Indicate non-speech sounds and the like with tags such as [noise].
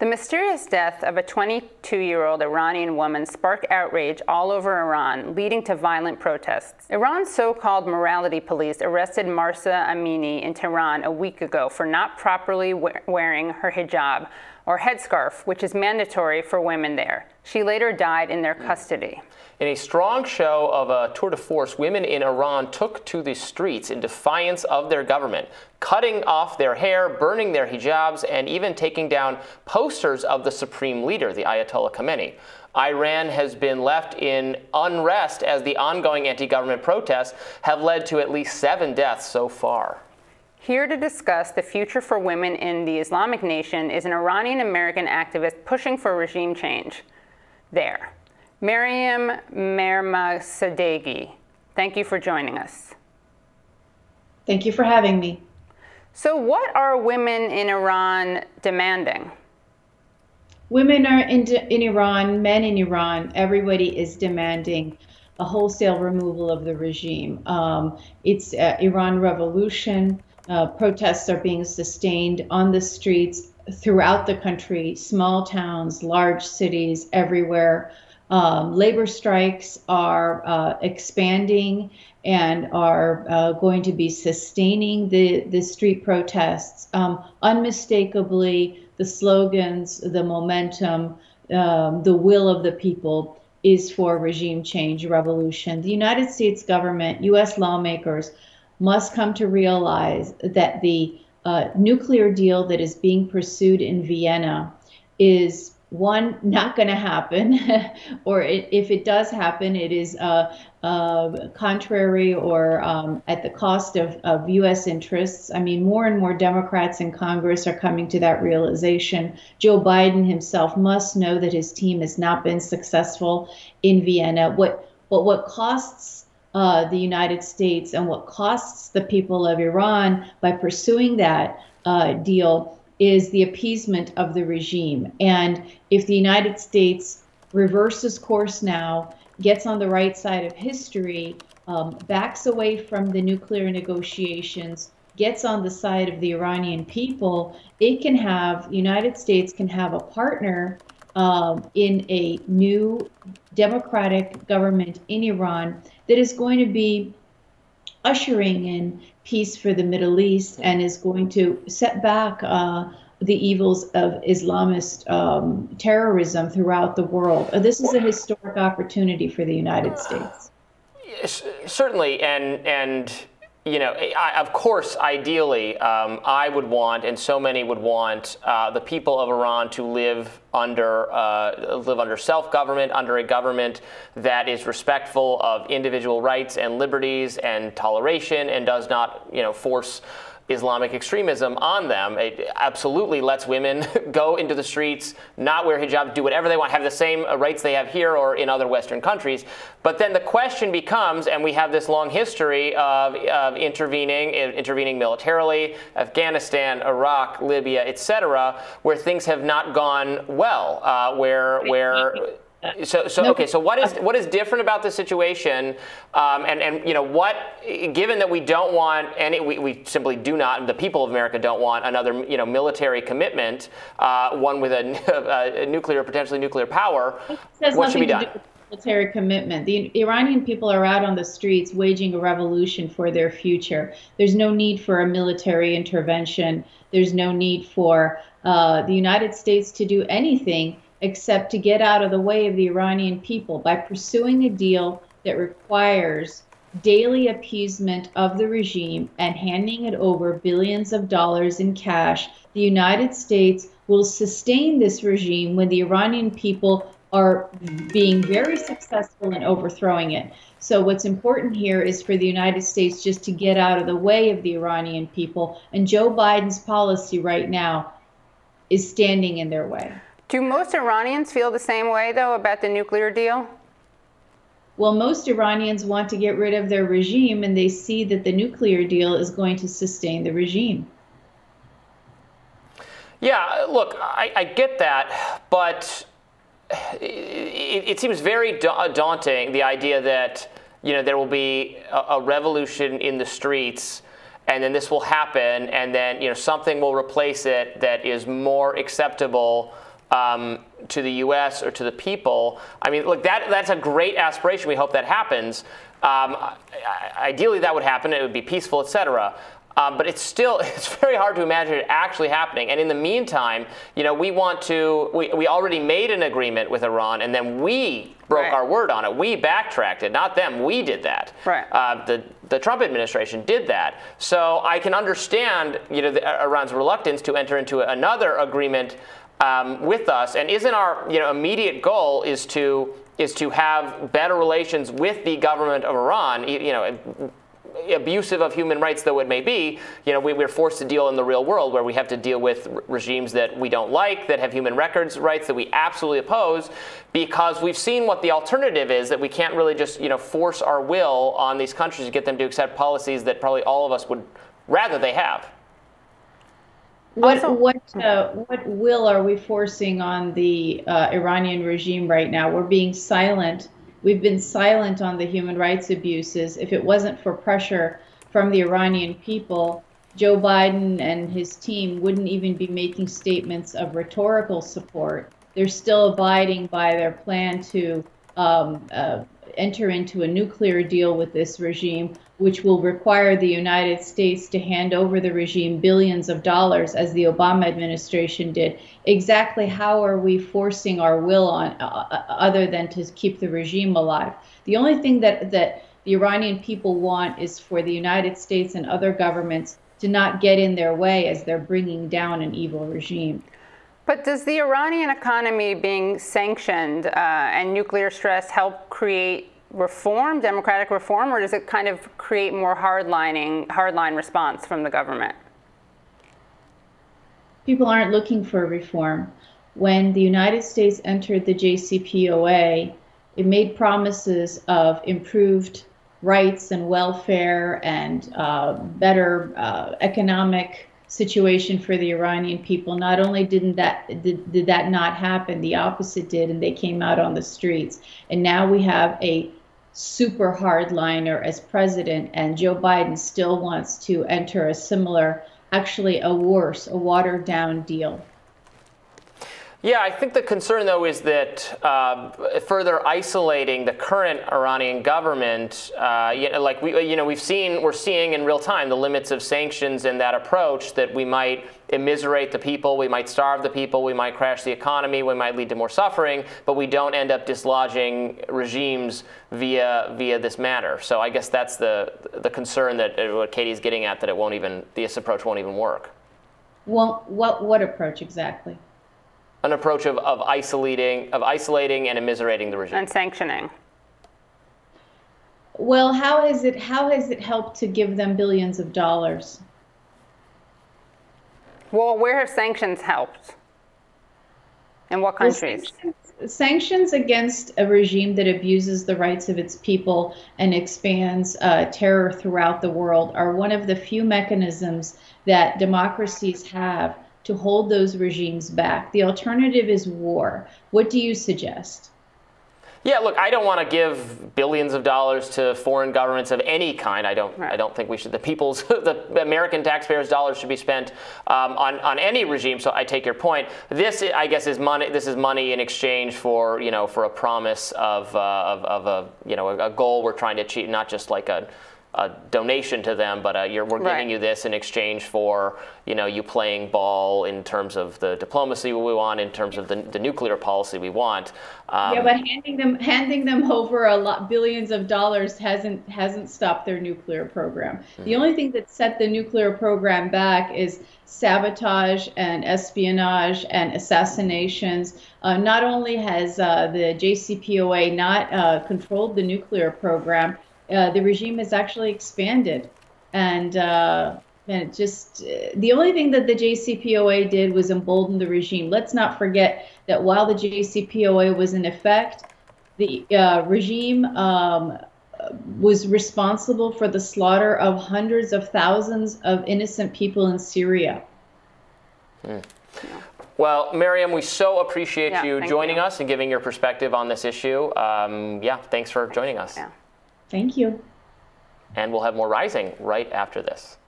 The mysterious death of a 22 year old Iranian woman sparked outrage all over Iran, leading to violent protests. Iran's so called morality police arrested Mahsa Amini in Tehran a week ago for not properly wearing her hijab, or headscarf, which is mandatory for women there. She later died in their custody. In a strong show of a tour de force, women in Iran took to the streets in defiance of their government, cutting off their hair, burning their hijabs, and even taking down posters of the supreme leader, the Ayatollah Khamenei. Iran has been left in unrest as the ongoing anti government protests have led to at least seven deaths so far. Here to discuss the future for women in the Islamic nation is an Iranian American activist pushing for regime change there. Mariam Memarsadeghi, thank you for joining us. Thank you for having me. So, what are women in Iran demanding? Women are in, in Iran, men in Iran, everybody is demanding a wholesale removal of the regime. Um, it's uh, Iran revolution. Uh, protests are being sustained on the streets throughout the country, small towns, large cities, everywhere. Um, labor strikes are uh, expanding and are uh, going to be sustaining the, the street protests. Um, unmistakably, the slogans, the momentum, um, the will of the people is for regime change, revolution. The United States government, U.S. lawmakers must come to realize that the uh, nuclear deal that is being pursued in Vienna is one not going to happen [laughs] or it, if it does happen it is uh, uh, contrary or um, at the cost of, of u.s interests. I mean more and more democrats in congress are coming to that realization. Joe biden himself must know that his team has not been successful in vienna. What but what costs uh, the united states and what costs the people of iran by pursuing that uh, deal is the appeasement of the regime. And if the United States reverses course now, gets on the right side of history, um, backs away from the nuclear negotiations, gets on the side of the Iranian people, it can have, the United States can have a partner um, in a new democratic government in Iran that is going to be ushering in peace for the Middle East and is going to set back uh, the evils of Islamist um, terrorism throughout the world. Uh, this is a historic opportunity for the United States. Yes, certainly, and and you know, I, of course, ideally, um, I would want, and so many would want, uh, the people of Iran to live under uh, live under self-government, under a government that is respectful of individual rights and liberties and toleration, and does not, you know, force Islamic extremism on them. It absolutely lets women [laughs] go into the streets, not wear hijab, do whatever they want, have the same uh, rights they have here or in other Western countries. But then the question becomes, and we have this long history of, of intervening, intervening militarily, Afghanistan, Iraq, Libya, etc., where things have not gone well, uh, where where [laughs] so, so okay. So, what is what is different about the situation, um, and and you know what? Given that we don't want any, we, we simply do not. The people of America don't want another you know military commitment, uh, one with a, [laughs] a, nuclear potentially nuclear power. What should be done? Do military commitment. The Iranian people are out on the streets waging a revolution for their future. There's no need for a military intervention. There's no need for uh, the United States to do anything except to get out of the way of the Iranian people by pursuing a deal that requires daily appeasement of the regime and handing it over billions of dollars in cash, the United States will sustain this regime when the Iranian people are being very successful in overthrowing it. So, what's important here is for the United States just to get out of the way of the Iranian people, and Joe Biden's policy right now is standing in their way. Do most Iranians feel the same way, though, about the nuclear deal? Well, most Iranians want to get rid of their regime, and they see that the nuclear deal is going to sustain the regime. Yeah, look, I, I get that, but it, it seems very da- daunting the idea that you know there will be a, a revolution in the streets and then this will happen, and then you know something will replace it that is more acceptable um, to the U.S. or to the people. I mean, look, that that's a great aspiration. We hope that happens. Um, ideally, that would happen. It would be peaceful, et cetera. Um, but it's still [laughs] it's very hard to imagine it actually happening. And in the meantime, you know, we want to we, we already made an agreement with Iran, and then we broke Right. our word on it. We backtracked it, not them. We did that. Right. Uh, the the Trump administration did that. So I can understand you know the, Iran's reluctance to enter into another agreement um, with us. And isn't our you know immediate goal is to is to have better relations with the government of Iran? You, you know abusive of human rights though it may be, you know, we, we're forced to deal in the real world where we have to deal with regimes that we don't like, that have human records rights that we absolutely oppose, because we've seen what the alternative is that we can't really just, you know, force our will on these countries to get them to accept policies that probably all of us would rather they have. What Also- what uh, what will are we forcing on the uh, Iranian regime right now? We're being silent. We've been silent on the human rights abuses. If it wasn't for pressure from the Iranian people, Joe Biden and his team wouldn't even be making statements of rhetorical support. They're still abiding by their plan to um, uh, enter into a nuclear deal with this regime, which will require the United States to hand over the regime billions of dollars, as the Obama administration did. Exactly how are we forcing our will on, uh, uh, other than to keep the regime alive? The only thing that that the Iranian people want is for the United States and other governments to not get in their way as they're bringing down an evil regime. But does the Iranian economy being sanctioned uh, and nuclear stress help create reform, democratic reform, or does it kind of create more hardlining, hardline response from the government? people aren't looking for reform. When the United States entered the JCPOA, it made promises of improved rights and welfare and uh, better uh, economic situation for the Iranian people. Not only didn't that did, did that not happen, the opposite did, and they came out on the streets. And now we have a super hardliner as president, and Joe Biden still wants to enter a similar, actually a worse, a watered down deal. Yeah, I think the concern, though, is that uh, further isolating the current Iranian government, uh, you know, like we, you know, we've seen, we're seeing in real time the limits of sanctions and that approach that we might immiserate the people, we might starve the people, we might crash the economy, we might lead to more suffering, but we don't end up dislodging regimes via via this manner. So I guess that's the the concern that uh, what Katie's getting at that it won't even this approach won't even work. Well, what what approach exactly? An approach of, of isolating of isolating and immiserating the regime. And sanctioning. Well, how has it how has it helped to give them billions of dollars? Well, where have sanctions helped? In what Well, countries? sanctions, sanctions against a regime that abuses the rights of its people and expands uh, terror throughout the world are one of the few mechanisms that democracies have to hold those regimes back. The alternative is war. What do you suggest? Yeah, look, I don't want to give billions of dollars to foreign governments of any kind. I don't. Right. I don't think we should. The people's, [laughs] the American taxpayers' dollars should be spent um, on on any regime. So I take your point. This, I guess, is money. This is money in exchange for you know for a promise of uh, of, of a you know a, a goal we're trying to achieve, not just like a. A donation to them, but uh, you're, we're Right. giving you this in exchange for you know you playing ball in terms of the diplomacy we want, in terms of the, the nuclear policy we want. Um, yeah, but handing them handing them over a lot billions of dollars hasn't hasn't stopped their nuclear program. The only thing that set the nuclear program back is sabotage and espionage and assassinations. Uh, not only has uh, the JCPOA not uh, controlled the nuclear program, uh, the regime has actually expanded, and uh, and it just uh, the only thing that the JCPOA did was embolden the regime. Let's not forget that while the JCPOA was in effect, the uh, regime um, was responsible for the slaughter of hundreds of thousands of innocent people in Syria. Well, Miriam, we so appreciate Yeah, you joining you. us and giving your perspective on this issue. Um, yeah, thanks for joining us. Yeah. Thank you. And we'll have more Rising right after this.